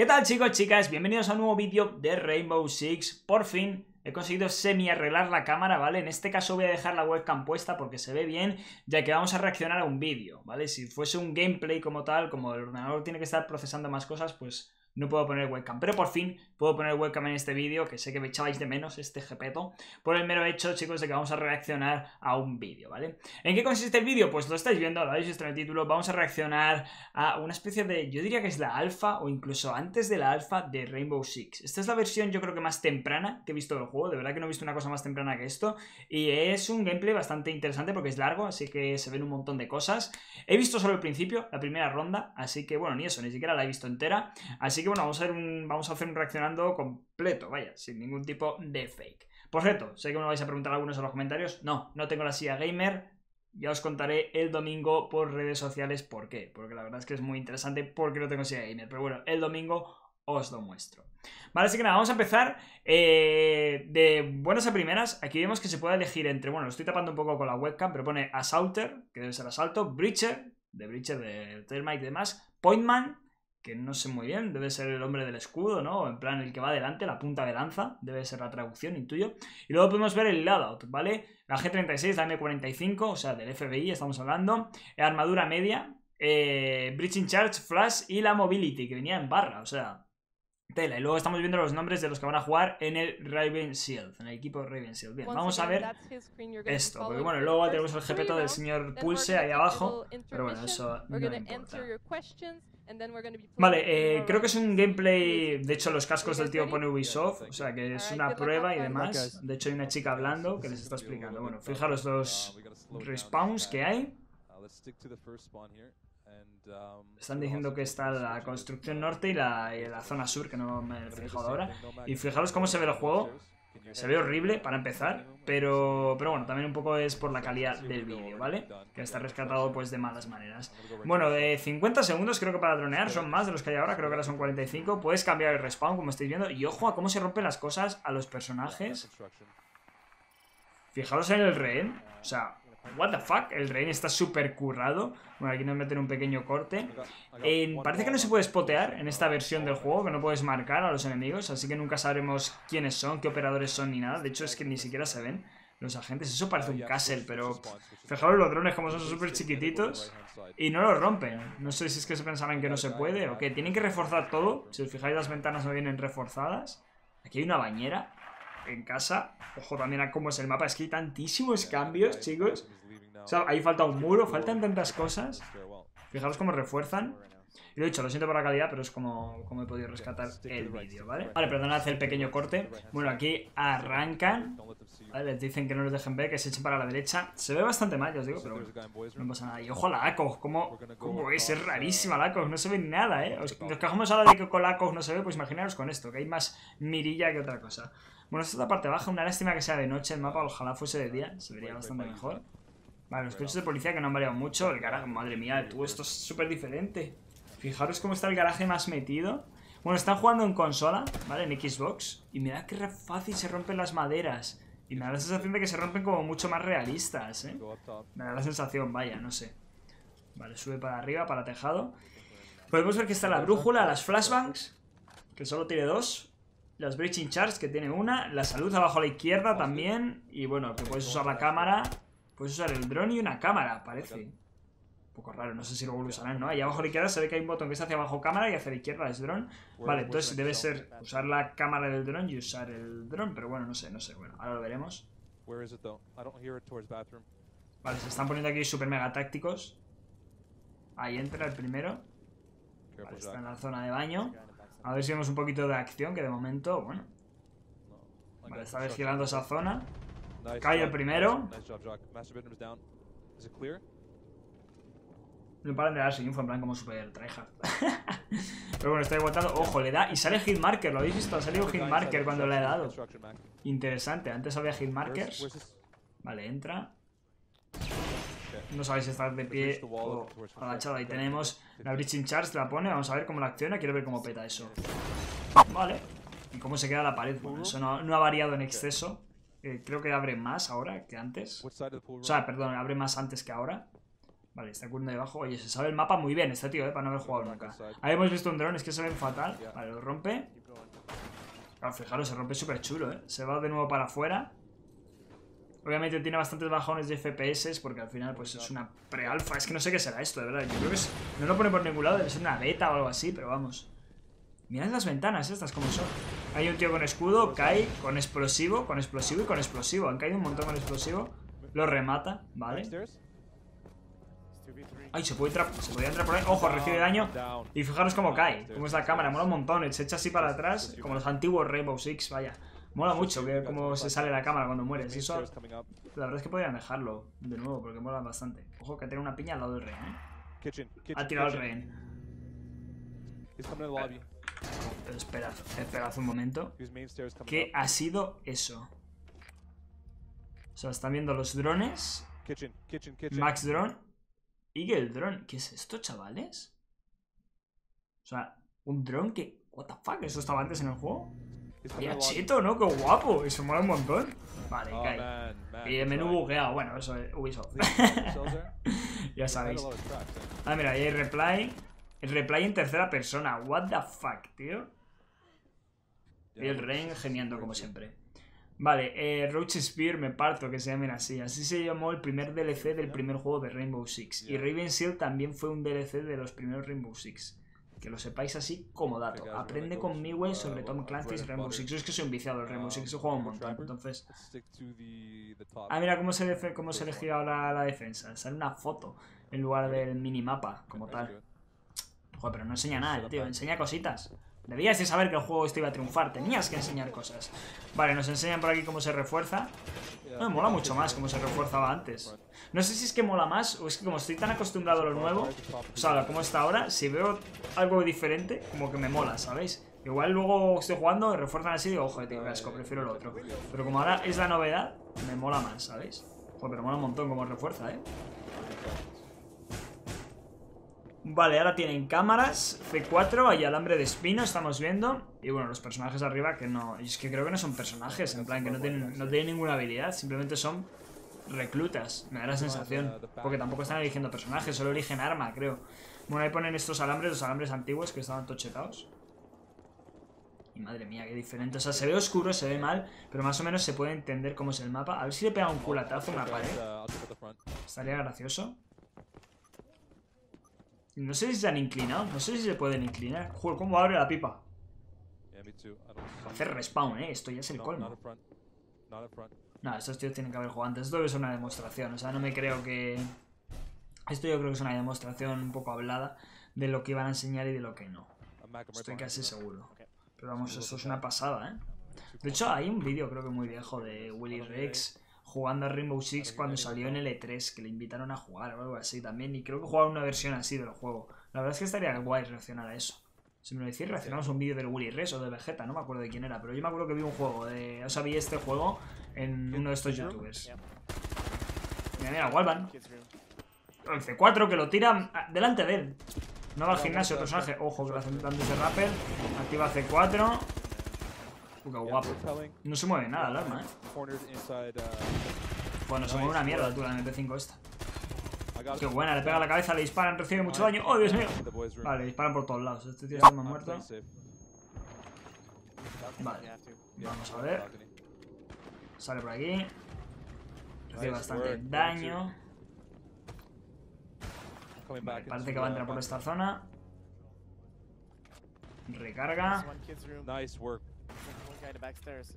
¿Qué tal chicos, chicas? Bienvenidos a un nuevo vídeo de Rainbow Six. Por fin he conseguido semi arreglar la cámara, ¿vale? En este caso voy a dejar la webcam puesta porque se ve bien, ya que vamos a reaccionar a un vídeo, ¿vale? Si fuese un gameplay como tal, como el ordenador tiene que estar procesando más cosas, pues no puedo poner webcam. Pero por fin puedo poner webcam en este vídeo, que sé que me echabais de menos este jepeto, por el mero hecho, chicos, de que vamos a reaccionar a un vídeo, ¿vale? ¿En qué consiste el vídeo? Pues lo estáis viendo, lo habéis visto en el título, vamos a reaccionar a una especie de, yo diría que es la alfa, o incluso antes de la alfa de Rainbow Six. Esta es la versión yo creo que más temprana que he visto del juego, de verdad que no he visto una cosa más temprana que esto, y es un gameplay bastante interesante porque es largo, así que se ven un montón de cosas. He visto solo el principio, la primera ronda, así que bueno, ni eso, ni siquiera la he visto entera, así que bueno, vamos a ver un, vamos a hacer un reaccionando completo, vaya, sin ningún tipo de fake. Por cierto, sé que me vais a preguntar algunos en los comentarios. No, no tengo la silla gamer. Ya os contaré el domingo por redes sociales por qué. Porque la verdad es que es muy interesante porque no tengo silla gamer. Pero bueno, el domingo os lo muestro. Vale, así que nada, vamos a empezar eh, de buenas a primeras. Aquí vemos que se puede elegir entre, bueno, lo estoy tapando un poco con la webcam, pero pone Assaulter, que debe ser asalto, Breacher, de Breacher de Thermite y demás, Pointman, que no sé muy bien, debe ser el hombre del escudo, ¿no? En plan, el que va adelante, la punta de lanza, debe ser la traducción, intuyo. Y luego podemos ver el loadout, ¿vale? La G36, la M45, o sea, del FBI estamos hablando, armadura media, eh, Breaching Charge, Flash y la Mobility, que venía en barra, o sea, tela. Y luego estamos viendo los nombres de los que van a jugar en el Raven Shield, en el equipo Raven Shield. Bien, vamos a ver esto, porque bueno, luego tenemos el jepeto del señor Pulse ahí abajo, pero bueno, eso no importa. Vale, eh, creo que es un gameplay. De hecho, los cascos del tío pone Ubisoft, o sea que es una prueba y demás. De hecho, hay una chica hablando que les está explicando. Bueno, fijaros los respawns que hay. Están diciendo que está la construcción norte y la, y la zona sur, que no me he fijado ahora. Y fijaros cómo se ve el juego. Se ve horrible para empezar, pero, pero bueno, también un poco es por la calidad del vídeo, ¿vale? Que está rescatado pues de malas maneras. Bueno, de 50 segundos creo que para dronear son más de los que hay ahora, creo que ahora son 45. Puedes cambiar el respawn como estáis viendo. Y ojo a cómo se rompen las cosas a los personajes. Fijaros en el rehén, o sea, What the fuck, el rehén está súper currado. Bueno, aquí nos meten un pequeño corte. parece que no se puede spotear en esta versión del juego, que no puedes marcar a los enemigos, así que nunca sabremos quiénes son, qué operadores son ni nada. De hecho, es que ni siquiera se ven los agentes. Eso parece un castle, pero fijaros los drones como son súper chiquititos y no los rompen. No sé si es que se pensaban que no se puede o que tienen que reforzar todo. Si os fijáis, las ventanas no vienen reforzadas. Aquí hay una bañera en casa. Ojo también a cómo es el mapa. Es que hay tantísimos cambios, chicos. O sea, ahí falta un muro, faltan tantas cosas. Fijaros cómo refuerzan. Y lo he dicho, lo siento por la calidad, pero es como, como he podido rescatar el vídeo, ¿vale? Vale, perdonad hacer el pequeño corte. Bueno, aquí arrancan. Vale, les dicen que no los dejen ver, que se echen para la derecha. Se ve bastante mal, ya os digo, pero bueno, no pasa nada. Y ojo a la ACOG, ¿cómo, cómo es? Es rarísima la ACOG, no se ve nada, ¿eh? Os, nos quejamos ahora de que con la ACOG no se ve, pues imaginaros con esto, que hay más mirilla que otra cosa. Bueno, esta es la parte baja, una lástima que sea de noche el mapa, ojalá fuese de día, se vería bastante mejor. Vale, los coches de policía que no han variado mucho, el garaje, madre mía, tú, esto es súper diferente. Fijaros cómo está el garaje más metido. Bueno, están jugando en consola, ¿vale? En Xbox. Y mirad qué fácil se rompen las maderas. Y me da la sensación de que se rompen como mucho más realistas, ¿eh? Me da la sensación, vaya, no sé. Vale, sube para arriba, para tejado. Podemos ver que está la brújula, las flashbangs, que solo tiene dos. Las Breaching Charts, que tiene una. La salud abajo a la izquierda también. Y bueno, que puedes usar la cámara. Puedes usar el dron y una cámara, parece. Un poco raro, no sé si luego lo usarán, ¿no? Ahí abajo a la izquierda se ve que hay un botón que está hacia abajo cámara y hacia la izquierda es dron. Vale, entonces debe ser usar la cámara del dron y usar el dron, pero bueno, no sé, no sé. Bueno, ahora lo veremos. Vale, se están poniendo aquí super mega tácticos. Ahí entra el primero. Vale, está en la zona de baño. A ver si vemos un poquito de acción, que de momento, bueno. Vale, está vigilando esa zona. Cae el primero. No paran de darse info en plan como super tryhard. Pero bueno, está aguantando. Ojo, le da. Y sale hitmarker, ¿lo habéis visto? Ha salido hitmarker cuando le he dado. Interesante, antes había hitmarkers. Vale, entra. No sabéis si está de pie o agachado. Ahí tenemos la Breaching Charge, la pone. Vamos a ver cómo la acciona. Quiero ver cómo peta eso. Vale. Y cómo se queda la pared. Bueno, eso no, ha variado en exceso. Eh, creo que abre más ahora que antes. O sea, perdón, abre más antes que ahora. Vale, está ocurriendo debajo. Oye, se sabe el mapa muy bien este tío, ¿eh? Para no haber jugado nunca. Ahí hemos visto un dron, es que se ven fatal. Vale, lo rompe. Claro, fijaros, se rompe súper chulo, ¿eh? Se va de nuevo para afuera. Obviamente tiene bastantes bajones de FPS porque al final pues es una pre-alfa. Es que no sé qué será esto, de verdad. Yo creo que no lo pone por ningún lado, debe ser una beta o algo así, pero vamos. Mirad las ventanas estas como son. Hay un tío con escudo, cae con explosivo, con explosivo y con explosivo. Han caído un montón con explosivo. Lo remata, ¿vale? Ay, se puede, entrar, se podía entrar por ahí. Ojo, recibe daño. Y fijaros cómo cae. Cómo es la cámara. Mola un montón. Se echa así para atrás. Como los antiguos Rainbow Six, vaya. Mola mucho ver cómo se sale la cámara cuando mueres. Eso, la verdad es que podrían dejarlo de nuevo porque mola bastante. Ojo que tiene una piña al lado del rehén, ¿eh? Ha tirado el rehén. Esperad, esperad un momento. ¿Qué ha sido eso? O sea, están viendo los drones. Max Drone. Eagle Drone. ¿Qué es esto, chavales? O sea, un drone que... What the fuck, ¿eso estaba antes en el juego? Vaya cheto, ¿no? Qué guapo. Eso mola un montón. Vale, oh, cae. y el menú bugueado. Bueno, eso es Ubisoft. ya sabéis. Ah, mira, ahí hay replay. El replay en tercera persona. What the fuck, tío. Y el Rain geniando como siempre. Vale, eh, Roach Spear me parto que se llamen así. Así se llamó el primer DLC del primer juego de Rainbow Six. Y Raven Shield también fue un DLC de los primeros Rainbow Six. Que lo sepáis así como dato. Aprende conmigo sobre Tom Clancy's Rainbow Six. Yo es que soy un viciado del Rainbow Six, he jugado un montón. Entonces. Ah, mira cómo se, cómo se elegía ahora la defensa. Sale una foto en lugar del minimapa, como tal. Joder, pero no enseña nada, tío. Enseña cositas. Debías de saber que el juego este iba a triunfar. Tenías que enseñar cosas. Vale, nos enseñan por aquí cómo se refuerza. Me mola mucho más cómo se refuerzaba antes. No sé si es que mola más o es que como estoy tan acostumbrado a lo nuevo, o sea, como está ahora, si veo algo diferente, como que me mola, ¿sabéis? Igual luego estoy jugando y refuerzan así y digo, ojo, tío, casco, prefiero el otro. Pero como ahora es la novedad, me mola más, ¿sabéis? Joder, pero mola un montón como refuerza, ¿eh? Vale, ahora tienen cámaras, C4, hay alambre de espino, estamos viendo. Y bueno, los personajes arriba que no... Es que creo que no son personajes, en plan que no tienen, no tienen ninguna habilidad, simplemente son reclutas, me da la sensación. Porque tampoco están eligiendo personajes, solo eligen arma, creo. Bueno, ahí ponen estos alambres, los alambres antiguos que estaban tochetados. Y madre mía, qué diferente. O sea, se ve oscuro, se ve mal, pero más o menos se puede entender cómo es el mapa. A ver si le pega un culatazo a una pared. Estaría gracioso. No sé si se han inclinado, no sé si se pueden inclinar. Joder, ¿cómo abre la pipa? Hacer respawn, eh. Esto ya es el colmo. No, estos tíos tienen que haber jugado antes. Esto es una demostración. O sea, no me creo que... Esto yo creo que es una demostración un poco hablada de lo que iban a enseñar y de lo que no. Estoy casi seguro. Pero vamos, eso es una pasada, ¿eh? De hecho, hay un vídeo creo que muy viejo de Willy Rex jugando a Rainbow Six cuando salió en el E3, que le invitaron a jugar o algo así también. Y creo que jugaron una versión así del juego. La verdad es que estaría guay reaccionar a eso. Si me lo decís, reaccionamos a un vídeo del Willy Rex o de Vegeta, no me acuerdo de quién era, pero yo me acuerdo que vi un juego de. O sea, vi este juego en uno de estos youtubers. Mira, mira, Walvan. El C4 que lo tira delante de él. No va al gimnasio, personaje. Ojo, que lo hacen tanto ese rapper. Activa C4. Uh, guapo. No se mueve nada el arma, eh. Bueno, se mueve una mierda tú la MP5 esta. Qué buena, le pega a la cabeza, le disparan, recibe mucho daño. ¡Oh, Dios mío! Vale, le disparan por todos lados. Este tío está más muerto. Vale, vamos a ver. Sale por aquí. Recibe bastante daño. parece que va a entrar por esta zona. Recarga.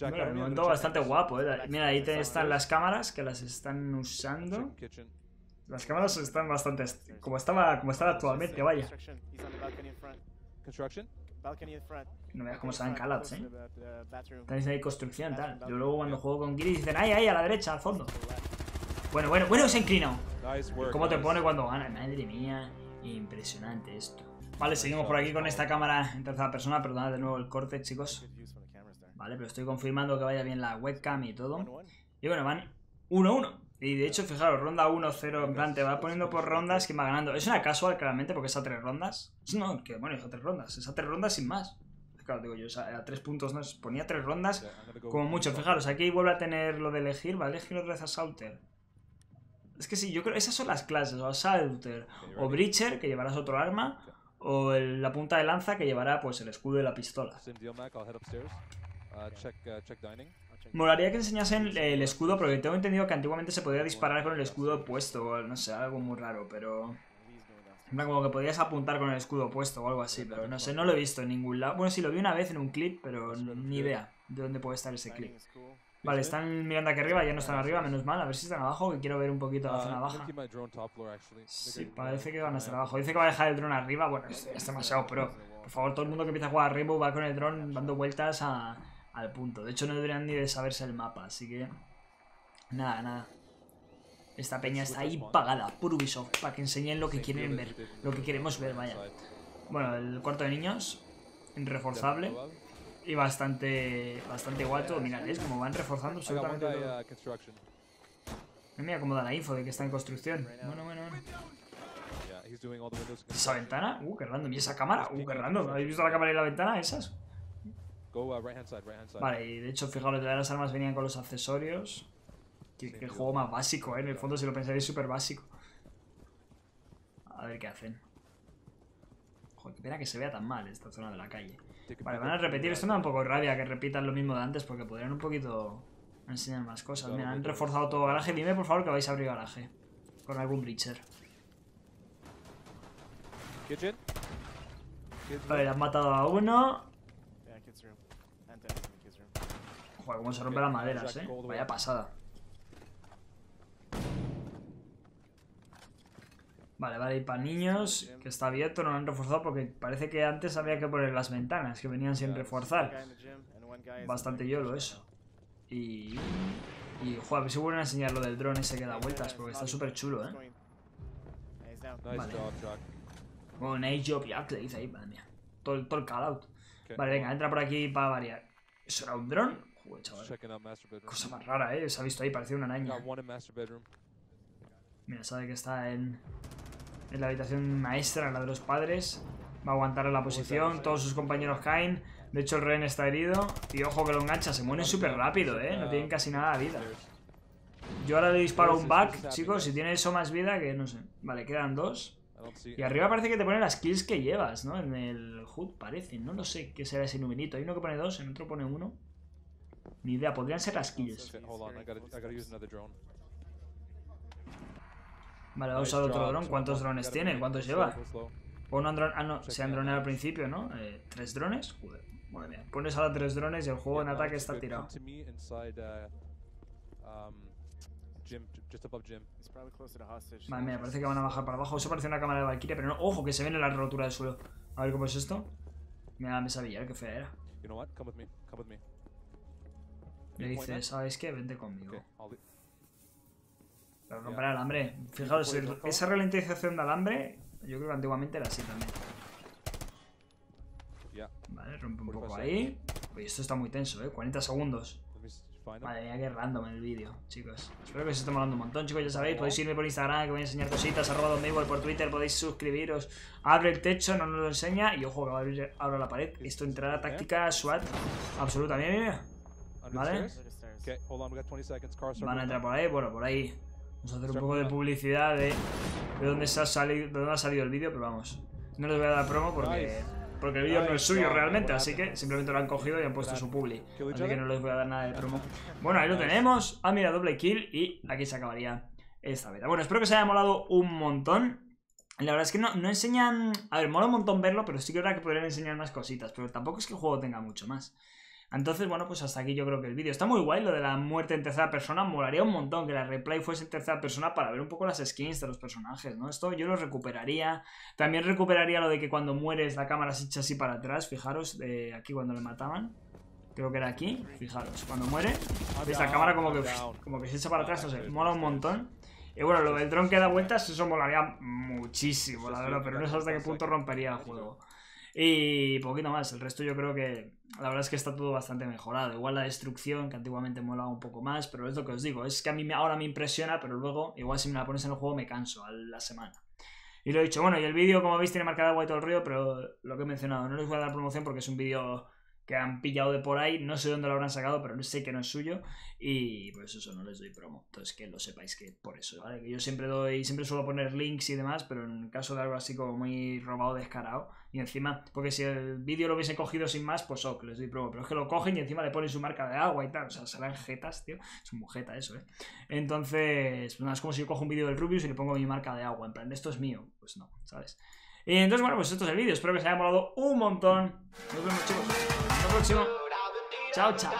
Bueno, un momento bastante guapo, eh. Mira, ahí están las cámaras que las están usando. Las cámaras están bastante... Como estaba, como estaba actualmente, vaya. No veas cómo salen callouts, eh. Tenéis ahí construcción, tal. Yo luego cuando juego con Giri dicen, ¡ay, ay, a la derecha, al fondo! Bueno, bueno, bueno, se ha inclinado. ¿Cómo te pone cuando gana? Madre mía, impresionante esto. Vale, seguimos por aquí con esta cámara en tercera persona. Perdonad de nuevo el corte, chicos. Vale, pero estoy confirmando que vaya bien la webcam y todo. Y bueno, van 1-1. Y de hecho, fijaros, ronda 1-0, en plan, te va poniendo por rondas que va ganando. Es una casual, claramente, porque es a tres rondas. No, que bueno, es a tres rondas. Es a tres rondas sin más. Claro, digo yo, o sea, a tres puntos no ponía tres rondas como mucho. Fijaros, aquí vuelve a tener lo de elegir, va a elegir otra vez a Salter. Es que sí, yo creo esas son las clases, o Salter, o Breacher, que llevarás otro arma, o el- la punta de lanza, que llevará pues el escudo y la pistola. Uh, check, uh, check dining. Molaría que enseñasen el escudo, porque tengo entendido que antiguamente se podía disparar con el escudo puesto, o no sé, algo muy raro, pero... Como que podías apuntar con el escudo puesto o algo así, pero no sé, no lo he visto en ningún lado. Bueno, sí, lo vi una vez en un clip, pero ni idea de dónde puede estar ese clip. Vale, están mirando aquí arriba, ya no están arriba, menos mal. A ver si están abajo, que quiero ver un poquito la Uh, zona baja. Sí, parece que van a estar abajo. Dice que va a dejar el dron arriba. Bueno, es, es demasiado pro. Por favor, todo el mundo que empieza a jugar a Rainbow va con el dron dando vueltas a- al punto. De hecho, no deberían ni de saberse el mapa, así que... Nada, nada. Esta peña está ahí pagada por Ubisoft para que enseñen lo que quieren ver. Lo que queremos ver, vaya. Bueno, el cuarto de niños, reforzable. Y bastante bastante guato. Mirad, es como van reforzando absolutamente todo. uh, construction. Mira cómo da la info de que está en construcción. Bueno, bueno, bueno. Yeah, he's doing all the windows. ¿Y esa ventana? Uh, qué random. ¿Y esa cámara? Uh, qué random. ¿Habéis visto la cámara y la ventana? Esas. Go uh, right hand side, right hand side. Vale, y de hecho, fijaos, de las armas venían con los accesorios. Que, que juego más básico, ¿eh? En el fondo, si lo pensáis, es súper básico. A ver qué hacen. Joder, qué pena que se vea tan mal esta zona de la calle. Vale, van a repetir. Esto me da un poco de rabia que repitan lo mismo de antes porque podrían un poquito enseñar más cosas. Mira, han reforzado todo garaje. Dime, por favor, que vais a abrir garaje. Con algún. Kids Vale, han matado a uno. Joder, cómo se rompen las maderas, eh. Vaya pasada. Vale, vale, y para niños, que está abierto, no lo han reforzado porque parece que antes había que poner las ventanas, que venían sin reforzar. Bastante yolo eso. Y... Y, joder, a ver si vuelven a enseñar lo del dron ese que da vueltas, porque está súper chulo, eh. Vale. Bueno, nice job, ya, le dice ahí, madre mía. Todo, el- todo el call out. Vale, venga, entra por aquí para variar. ¿Eso era un dron? Joder, chaval. Cosa más rara, eh. Se ha visto ahí, parecía una araña. Mira, sabe que está en, en la habitación maestra, la de los padres. Va a aguantar en la posición, todos sus compañeros caen. De hecho, el Ren está herido. Y ojo que lo engancha, se muere súper rápido, ¿eh? No tienen casi nada de vida. Yo ahora le disparo un back, chicos, si tiene eso más vida que no sé. Vale, quedan dos. Y arriba parece que te pone las kills que llevas, ¿no? En el HUD parece, no lo sé qué será ese numerito. Hay uno que pone dos, en otro pone uno. Ni idea, podrían ser drone. Vale, vamos a usar otro dron. ¿Cuántos drones tiene? ¿Cuántos lleva? Pon un dron. Ah, no, se han droneado al principio, ¿no? Eh, ¿Tres drones? Joder, madre mía. Pones ahora tres drones y el juego en ataque está tirado. Me uh, um. Vale, mira, parece que van a bajar para abajo. Eso parece una cámara de Valkyria, pero no. Ojo, que se viene la rotura del suelo. A ver cómo es esto. Mira la mesa billar, qué fea era. You know what? Come with me. Come with me. Le dice, ¿sabes qué? Vente conmigo. Pero romper alambre. Fijaos, el- esa ralentización de alambre, yo creo que antiguamente era así también. Vale, rompe un 45 poco ahí. Oye, esto está muy tenso, ¿eh? 40 segundos. Madre mía, qué random el vídeo, chicos. Espero que os esté molando un montón, chicos. Ya sabéis, podéis irme por Instagram, que voy a enseñar cositas. Arroba Don Maywell por Twitter, podéis suscribiros. Abre el techo, no nos lo enseña. Y ojo, que va a abrir ahora la pared. Esto entrada táctica, SWAT, absoluta. Mira, mira, mira. Vale. the stairs? Look at stairs. Okay, hold on. We got 20 seconds. Car start Van a entrar por ahí, bueno, por ahí. Vamos a hacer un poco de publicidad de, de dónde, se ha salido, de dónde ha salido el vídeo, pero vamos. No les voy a dar promo porque, porque el vídeo no es suyo realmente, así que simplemente lo han cogido y han puesto su publi. Así que no les voy a dar nada de promo. Bueno, ahí lo tenemos. Ah, mira, doble kill y aquí se acabaría esta beta. Bueno, espero que os haya molado un montón. La verdad es que no, no enseñan... A ver, mola un montón verlo, pero sí que es verdad que podrían enseñar más cositas. Pero tampoco es que el juego tenga mucho más. Entonces, bueno, pues hasta aquí yo creo que el vídeo. Está muy guay lo de la muerte en tercera persona. Molaría un montón que la replay fuese en tercera persona para ver un poco las skins de los personajes, ¿no? Esto yo lo recuperaría. También recuperaría lo de que cuando mueres la cámara se echa así para atrás. Fijaros, de aquí cuando le mataban. Creo que era aquí. Fijaros, cuando muere, veis la cámara como que, como que se echa para atrás. No sé, mola un montón. Y bueno, lo del dron que da vueltas, eso molaría muchísimo, la verdad. Pero no sé hasta qué punto rompería el juego. Y poquito más, el resto yo creo que la verdad es que está todo bastante mejorado. Igual la destrucción, que antiguamente molaba un poco más, pero es lo que os digo, es que a mí me- ahora me impresiona, pero luego, igual si me la pones en el juego, me canso a la semana. Y lo he dicho, bueno, y el vídeo, como veis, tiene marcada guay todo el río, pero lo que he mencionado, no les voy a dar promoción porque es un vídeo que han pillado de por ahí, no sé dónde lo habrán sacado, pero sé que no es suyo y pues eso no les doy promo. Entonces que lo sepáis que por eso, ¿vale? Que yo siempre doy, siempre suelo poner links y demás, pero en caso de algo así como muy robado, descarado, y encima, porque si el vídeo lo hubiese cogido sin más, pues ok, les doy promo, pero es que lo cogen y encima le ponen su marca de agua y tal, o sea, serán jetas, tío, es un jeta eso, ¿eh? Entonces, no es como si yo cojo un vídeo del Rubius y le pongo mi marca de agua, en plan, esto es mío, pues no, ¿sabes? Y entonces, bueno, pues esto es el vídeo. Espero que os haya molado un montón. Nos vemos, chicos. Hasta el próximo. Chao, chao.